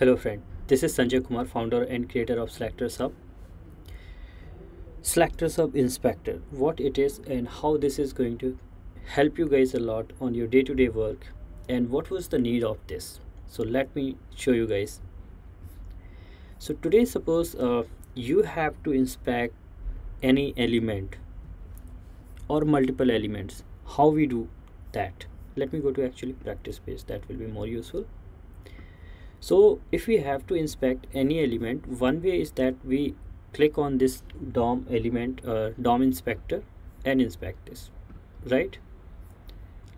Hello friend, this is Sanjay Kumar, founder and creator of Selectors Hub. Selectors Hub Inspector, what it is and how this is going to help you guys a lot on your day-to-day work and what was the need of this. So let me show you guys. So today suppose uh, you have to inspect any element or multiple elements. How we do that? Let me go to actually practice page that will be more useful so if we have to inspect any element one way is that we click on this DOM element uh, DOM inspector and inspect this right?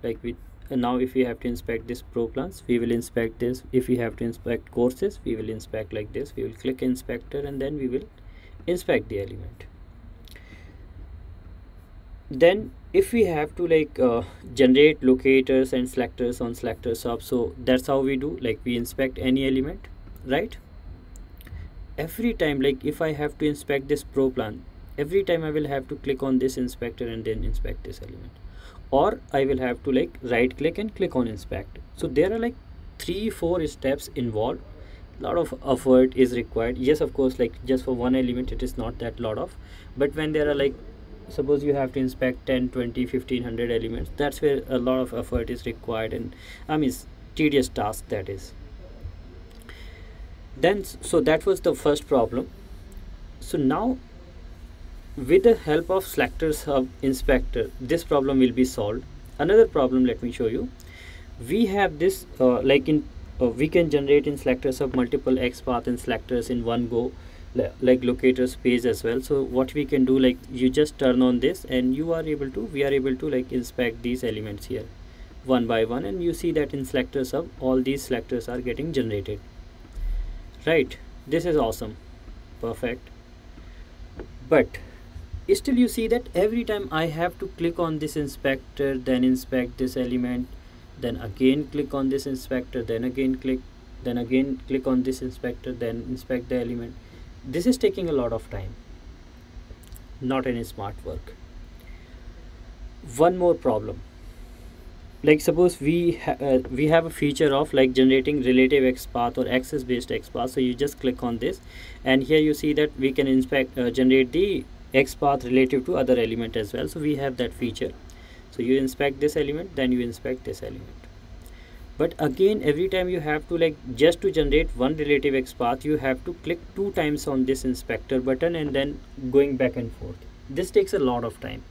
Like we now if we have to inspect this pro plans we will inspect this. If we have to inspect courses we will inspect like this. We will click inspector and then we will inspect the element then if we have to like uh, generate locators and selectors on selectors hub so that's how we do like we inspect any element right? Every time like if i have to inspect this pro plan every time i will have to click on this inspector and then inspect this element. Or i will have to like right click and click on inspect. So there are like three four steps involved. A lot of effort is required. Yes of course like just for one element it is not that lot of. But when there are like suppose you have to inspect 10 20 1500 elements that's where a lot of effort is required and i mean tedious task that is. Then so that was the first problem. So now with the help of selectors hub inspector this problem will be solved. Another problem let me show you. We have this uh, like in uh, we can generate in SelectorsHub multiple xpath and selectors in one go like locator space as well. So what we can do like you just turn on this and you are able to we are able to like inspect these elements here one by one and you see that in selectors hub all these selectors are getting generated. Right this is awesome. Perfect. But still you see that every time I have to click on this inspector then inspect this element then again click on this inspector then again click then again click on this inspector then inspect the element this is taking a lot of time. Not any smart work. One more problem. Like suppose we ha uh, we have a feature of like generating relative xpath or axes based xpath so you just click on this and here you see that we can inspect uh, generate the xpath relative to other element as well. So we have that feature. So you inspect this element then you inspect this element but again every time you have to like just to generate one relative xpath you have to click two times on this inspector button and then going back and forth. This takes a lot of time.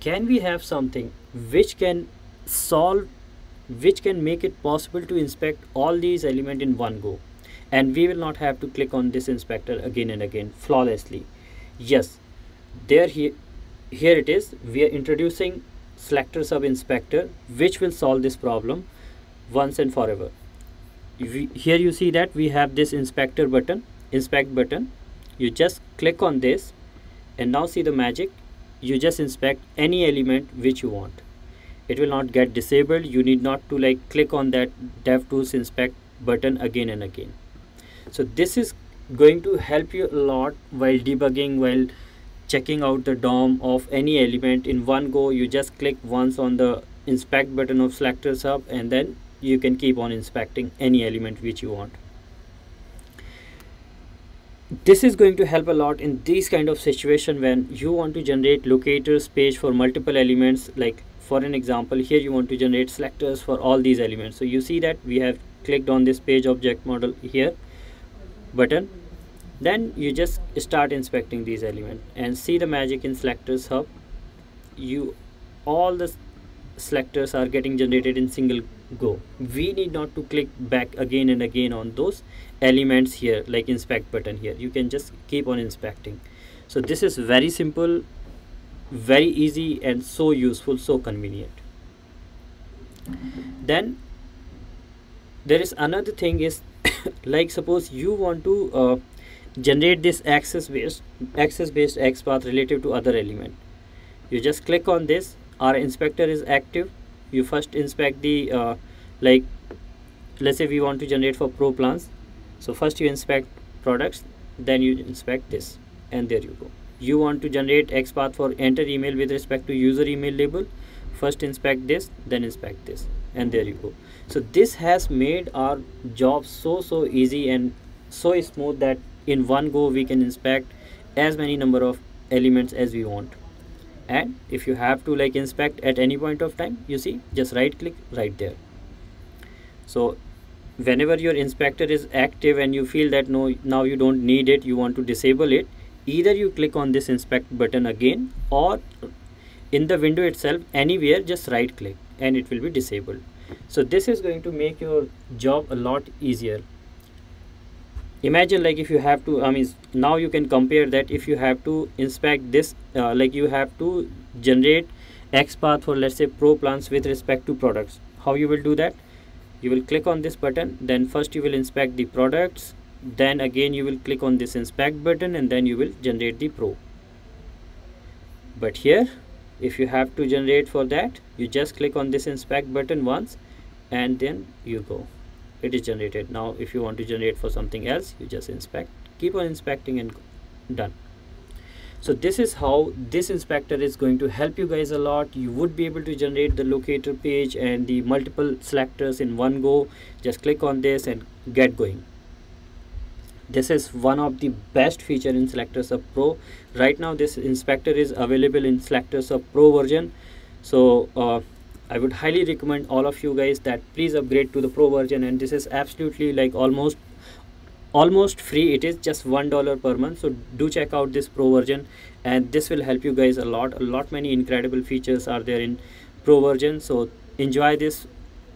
Can we have something which can solve which can make it possible to inspect all these elements in one go? And we will not have to click on this inspector again and again flawlessly. Yes there here here it is. We are introducing SelectorsHub inspector which will solve this problem once and forever. We, here you see that we have this inspector button inspect button. You just click on this and now see the magic. You just inspect any element which you want. It will not get disabled. You need not to like click on that devtools inspect button again and again. So this is going to help you a lot while debugging while checking out the DOM of any element. In one go you just click once on the inspect button of selectors hub and then you can keep on inspecting any element which you want. This is going to help a lot in this kind of situation when you want to generate locators page for multiple elements. Like for an example here you want to generate selectors for all these elements. So you see that we have clicked on this page object model here button. Then you just start inspecting these elements and see the magic in selectors hub. You all the selectors are getting generated in single go. We need not to click back again and again on those elements here like inspect button here. You can just keep on inspecting. So this is very simple very easy and so useful so convenient. Then there is another thing is like suppose you want to uh, generate this axes based axes based xpath relative to other element. You just click on this. Our inspector is active you first inspect the uh, like let's say we want to generate for pro plans. So first you inspect products then you inspect this and there you go. You want to generate xpath for enter email with respect to user email label. First inspect this then inspect this and there you go. So this has made our job so so easy and so smooth that in one go we can inspect as many number of elements as we want and if you have to like inspect at any point of time you see just right click right there. So whenever your inspector is active and you feel that no now you don't need it you want to disable it either you click on this inspect button again or in the window itself anywhere just right click and it will be disabled. So this is going to make your job a lot easier imagine like if you have to i mean now you can compare that if you have to inspect this uh, like you have to generate XPath for let's say pro plans with respect to products. How you will do that? You will click on this button then first you will inspect the products then again you will click on this inspect button and then you will generate the pro. But here if you have to generate for that you just click on this inspect button once and then you go it is generated. Now if you want to generate for something else you just inspect. Keep on inspecting and done. So this is how this inspector is going to help you guys a lot. You would be able to generate the locator page and the multiple selectors in one go. Just click on this and get going. This is one of the best feature in selectors hub pro. Right now this inspector is available in selectors hub pro version. So uh, I would highly recommend all of you guys that please upgrade to the pro version and this is absolutely like almost almost free. It is just one dollar per month so do check out this pro version and this will help you guys a lot. A lot many incredible features are there in pro version so enjoy this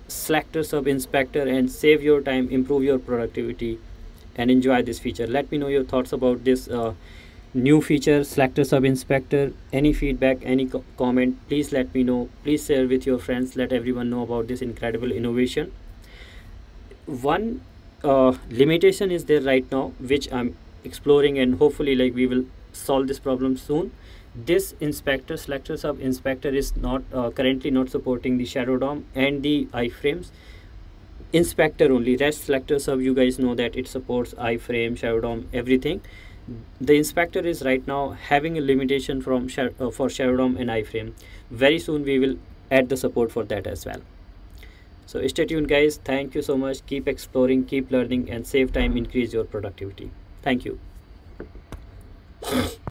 SelectorsHub inspector and save your time improve your productivity and enjoy this feature. Let me know your thoughts about this uh, new feature SelectorsHub inspector any feedback any co comment please let me know. Please share with your friends. Let everyone know about this incredible innovation. One uh, limitation is there right now which i'm exploring and hopefully like we will solve this problem soon. This inspector SelectorsHub inspector is not uh, currently not supporting the shadow dom and the iframes. Inspector only. Rest SelectorsHub you guys know that it supports iframe shadow dom everything the inspector is right now having a limitation from uh, for shadow dom and iframe. Very soon we will add the support for that as well. So stay tuned guys. Thank you so much. Keep exploring keep learning and save time. Increase your productivity. Thank you